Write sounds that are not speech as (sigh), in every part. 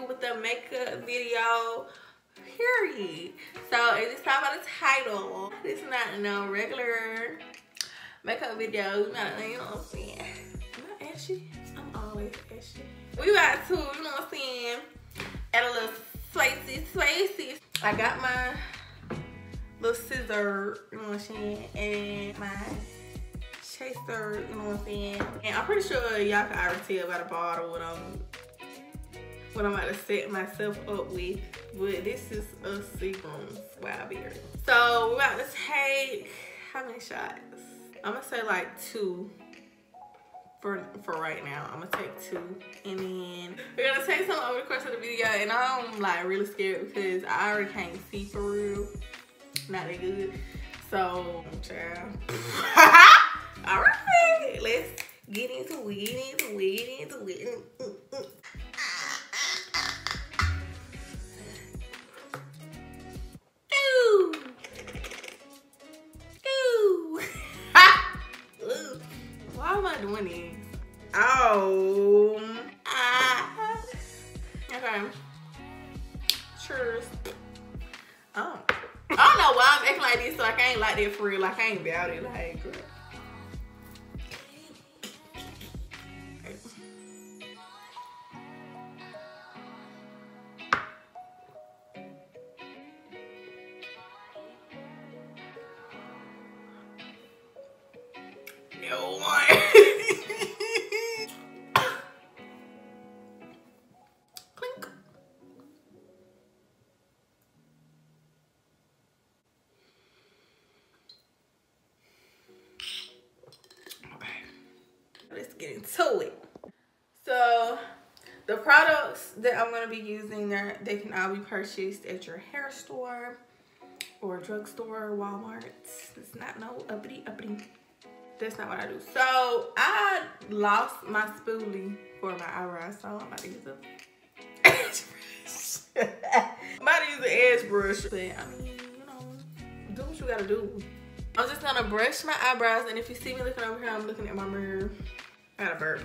I'm with the makeup video. Period. So if it's talking about the title, it's not no regular makeup video. You know, you know what I'm saying? Am I ashy? I'm always ashy. We got to, you know what I'm saying? Add a little spicy, spicy. I got my little scissor, you know what I'm saying? And my chaser, you know what I'm saying? And I'm pretty sure y'all can already tell by the bottle what I'm what I'm about to set myself up with. But this is a Seagram's Wild Berry. So we're about to take how many shots? I'm gonna say like two for for right now. I'm gonna take two and then we're gonna take some over the course of the video and I'm like really scared because I already can't see for real. Not that good. So child. (laughs) Alright, let's get into it, get into it, get into it. Mm, mm, mm. Like that for real. Like I ain't about it. Like, girl. Into it. So the products that I'm gonna be using there, they can all be purchased at your hair store or drugstore, Walmart. It's not no uppity uppity. That's not what I do. So I lost my spoolie for my eyebrows, so I'm about to use a edge (laughs) brush. I'm about to use an edge brush. But I mean, you know, do what you gotta do. I'm just gonna brush my eyebrows, and if you see me looking over here, I'm looking at my mirror. I got a burp.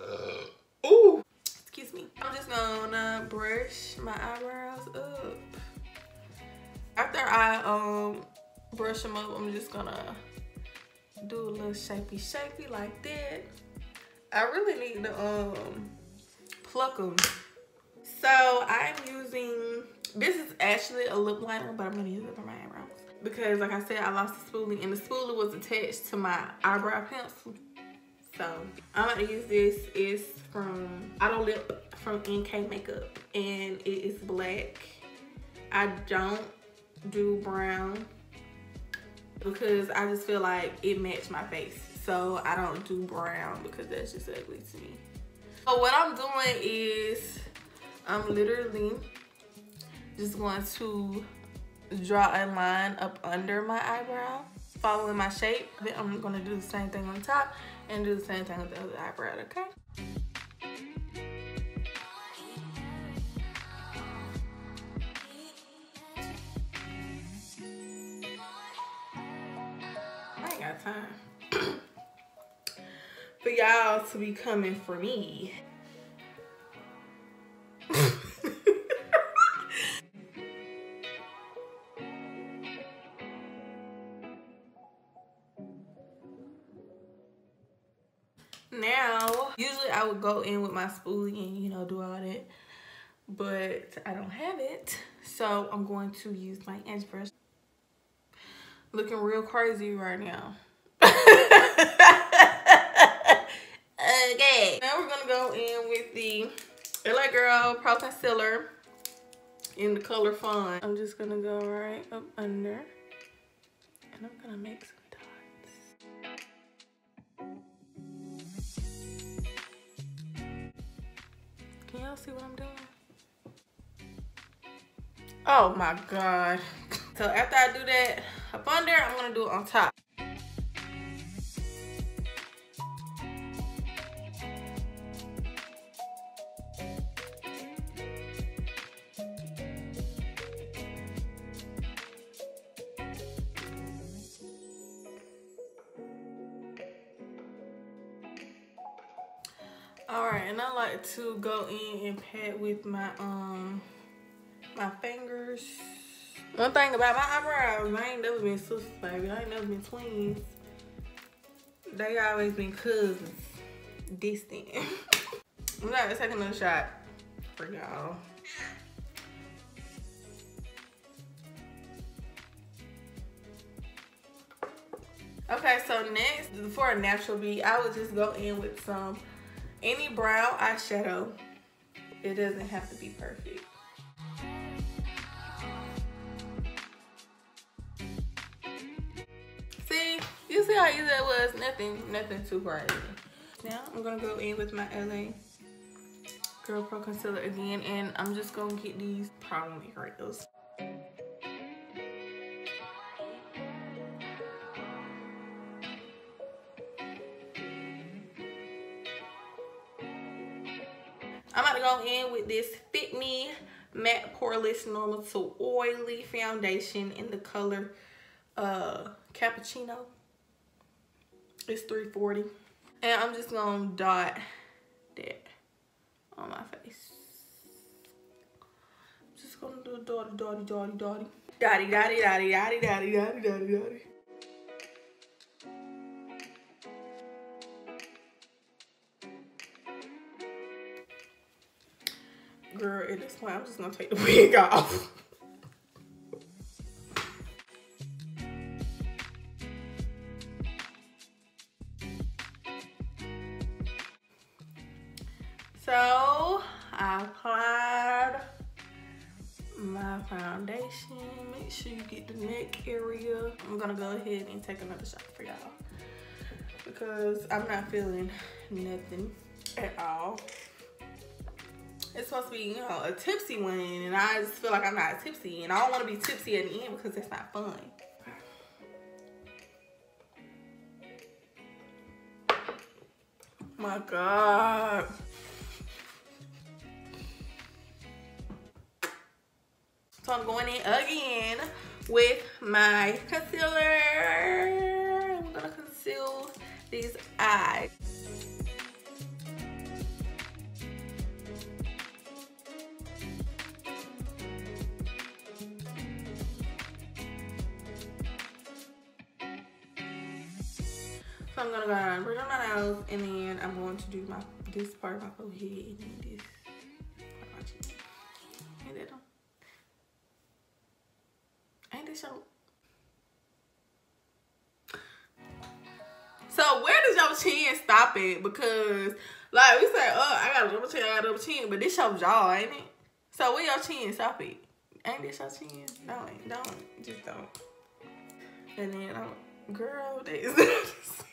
Uh, ooh, excuse me. I'm just gonna brush my eyebrows up. After I um brush them up, I'm just gonna do a little shapey shapey like that. I really need to um pluck them. So I'm using, this is actually a lip liner, but I'm gonna use it for my eyebrows. Because like I said, I lost the spoolie and the spoolie was attached to my eyebrow pencil. So I'm gonna use this, it's from Auto Lip from NK Makeup and it is black. I don't do brown because I just feel like it matched my face. So I don't do brown because that's just ugly to me. So what I'm doing is I'm literally just going to draw a line up under my eyebrow, following my shape. Then I'm gonna do the same thing on top and do the same thing with the other eyebrow, okay? I ain't got time (clears throat) for y'all to be coming for me. In with my spoolie and, you know, do all that. But I don't have it. So I'm going to use my edge brush looking real crazy right now. okay. Now we're gonna go in with the LA Girl Pro Concealer in the color Fawn. I'm just gonna go right up under and I'm gonna make some y'all see what I'm doing? Oh my God. (laughs) So after I do that up under, I'm gonna do it on top. With my um my fingers. One thing about my eyebrows, I ain't never been sisters, baby. I ain't never been twins. They always been cousins, distant. (laughs) I'm not take another shot for y'all. Okay, so next, for a natural beat, I would just go in with some any brown eyeshadow. It doesn't have to be perfect. See, you see how easy that was? Nothing, nothing too crazy. Now I'm gonna go in with my LA Girl Pro Concealer again, and I'm just gonna get these problem areas. This Fit Me Matte Poreless Normal to Oily Foundation in the color uh, Cappuccino. It's 340. And I'm just gonna dot that on my face. I'm just gonna do a dotty, dotty, dotty, dotty. Dotty, dotty, dotty, dotty, dotty, dotty, dotty, dotty. Girl, at this point, I'm just gonna take the wig off. So, I applied my foundation. Make sure you get the neck area. I'm gonna go ahead and take another shot for y'all because I'm not feeling nothing at all it's supposed to be, you know, a tipsy one, and I just feel like I'm not tipsy, and I don't want to be tipsy at the end because it's not fun. My God. So I'm going in again with my concealer. I'm gonna conceal these eyes. Gonna go bring on my nose and then I'm going to do my this part of my forehead and then this part of my chin. Ain't that this your So where does your chin stop at? Because like we say, oh I got a double chin, I got a double chin, but this your jaw, ain't it? So where your chin stop at? Ain't this your chin? Don't, don't, just don't. And then I'm, girl, this. (laughs)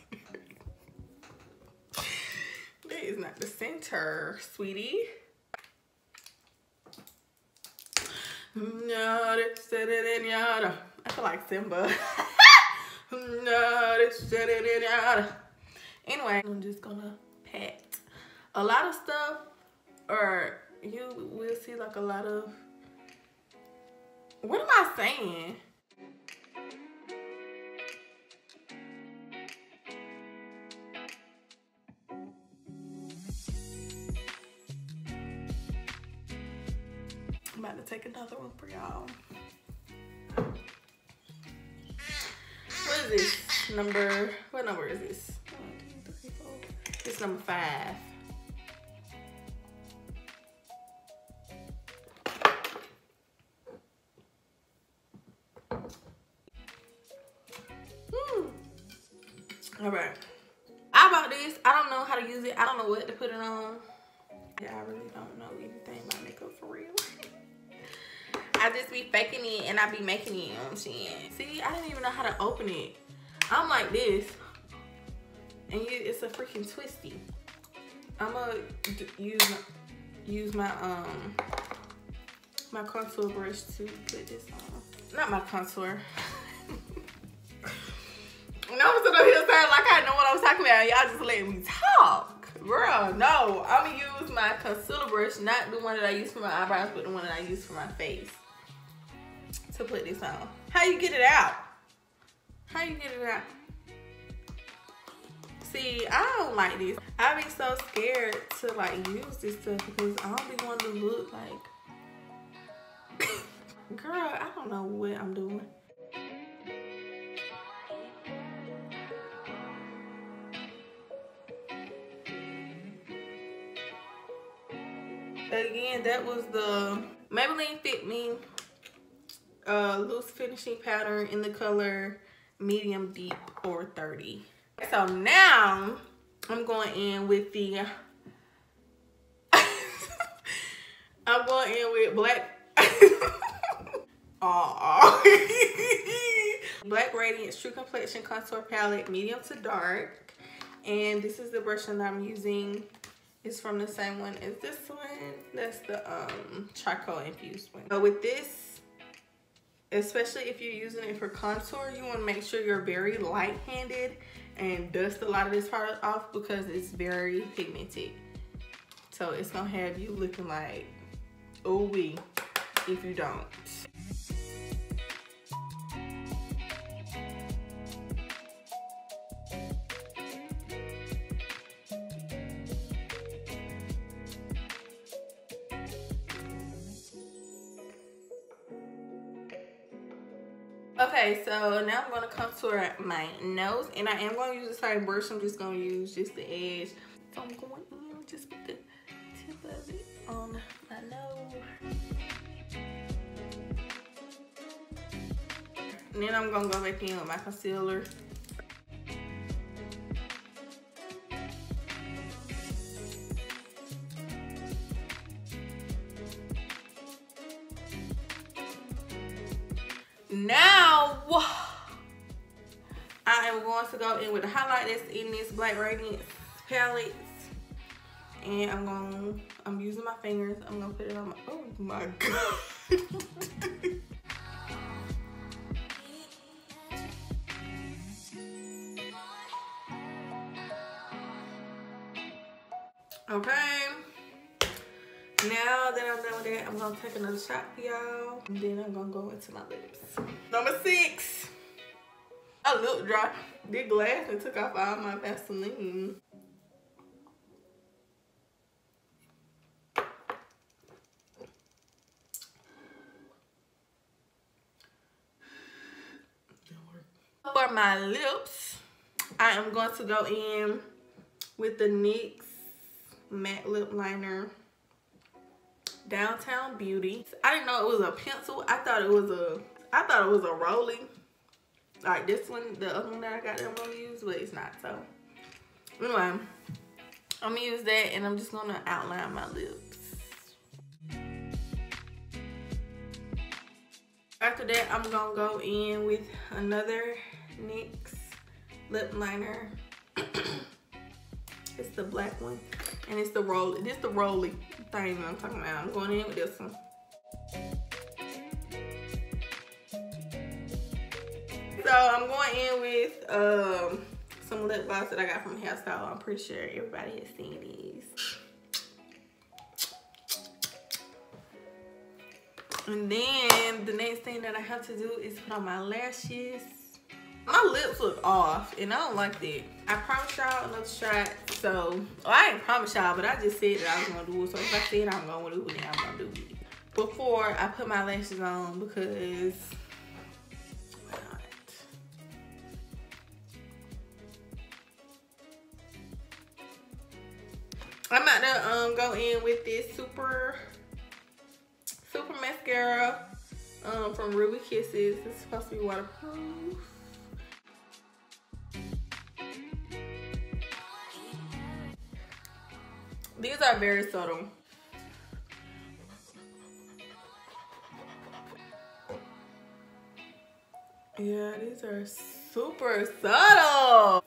Is not the center, sweetie. I feel like Simba. (laughs) anyway, I'm just gonna pat a lot of stuff, or you will see like a lot of. What am I saying? For y'all. What is this? Number, what number is this? It's number five. Hmm. All right. I bought this. I don't know how to use it. I don't know what to put it on. Yeah, I really don't know anything about just be faking it and I be making it, you know what I'm saying? See, I didn't even know how to open it. I'm like this. And you, it's a freaking twisty. I'm gonna use my, use my, um, my contour brush to put this on. Not my contour. no, I'm sitting here saying like I know what I was talking about. Y'all just let me talk. Bro, no. I'm gonna use my concealer brush, not the one that I use for my eyebrows, but the one that I use for my face to put this on. How you get it out? How you get it out? See, I don't like this. I be so scared to like use this stuff because I don't be wanting to look like, (coughs) girl, I don't know what I'm doing. Again, that was the Maybelline Fit Me uh, loose finishing powder in the color medium deep or 30. So now I'm going in with the (laughs) I'm going in with black (laughs) (laughs) Black Radiance True Complexion Contour Palette medium to dark. And this is the brush that I'm using. It's from the same one as this one. That's the um charcoal infused one. But with this especially if you're using it for contour, you want to make sure you're very light-handed and dust a lot of this product off because it's very pigmented. So it's to have you looking like ooh wee if you don't. Okay, so now I'm going to contour my nose. And I am going to use the same brush. I'm just going to use just the edge. So I'm going in just with the tip of it on my nose. And then I'm going to go back in with my concealer. Black Radiance palettes. And I'm going, I'm using my fingers. I'm to put it on my, oh my (laughs) God. okay. Now that I'm done with that, I'm gonna take another shot for y'all. And then I'm gonna go into my lips. Number six. I look dry. Did glass and took off all my Vaseline. For my lips, I am going to go in with the NYX matte lip liner Downtown Beauty. I didn't know it was a pencil. I thought it was a, I thought it was a rolling. Like this one, the other one that I got that I'm gonna use, but it's not, so. Anyway, I'm gonna use that and I'm just gonna outline my lips. After that, I'm gonna go in with another NYX lip liner. it's the black one. And it's the roll, this the rolly thing I'm talking about. I'm going in with this one. So I'm going in with um, some lip gloss that I got from Hairstyle. I'm pretty sure everybody has seen these. And then the next thing that I have to do is put on my lashes my lips look off and I don't like that. I promised y'all another shot. So, well, I didn't promise y'all, but I just said that I was gonna do it. So if I said I'm gonna do it, then I'm gonna do it. Before I put my lashes on because in with this super, super mascara um, from Ruby Kisses. It's supposed to be waterproof. These are very subtle. Yeah, these are super subtle.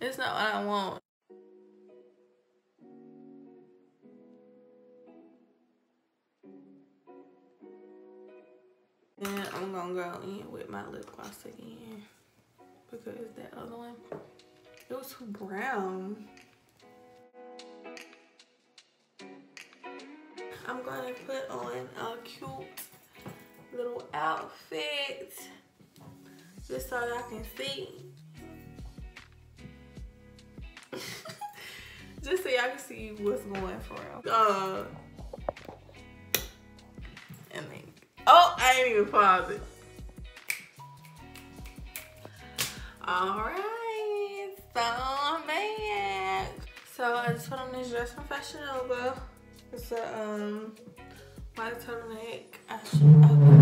It's not what I want. And I'm gonna go in with my lip gloss again because that other one It was too brown. I'm gonna put on a cute little outfit just so y'all can see. Just so y'all can see what's going for real. Uh, and then, oh, I ain't even pause it. All right, so I'm back. So I just put on this dress from Fashion Nova. It's a um white turtleneck. I should I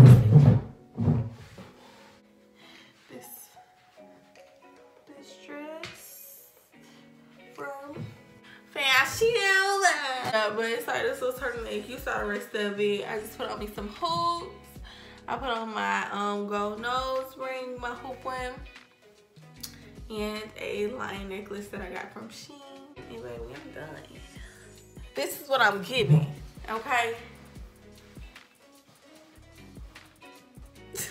But it's like this little turtleneck. You saw the rest of it. I just put on me some hoops. I put on my um gold nose ring, my hoop one and a lion necklace that I got from Shein. And baby, I'm done. This is what I'm giving, okay? (laughs)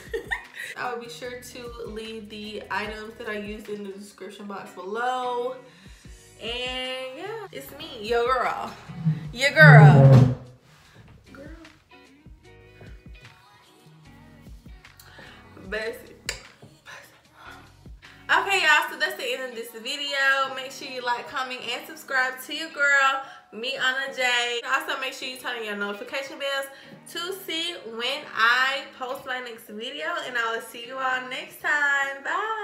I will be sure to leave the items that I used in the description box below. And yeah, it's me, your girl. Your girl. Girl. Best Okay, y'all, so that's the end of this video. Make sure you like, comment, and subscribe to your girl, me, Anna J. Also, make sure you turn on your notification bells to see when I post my next video. And I will see you all next time. Bye.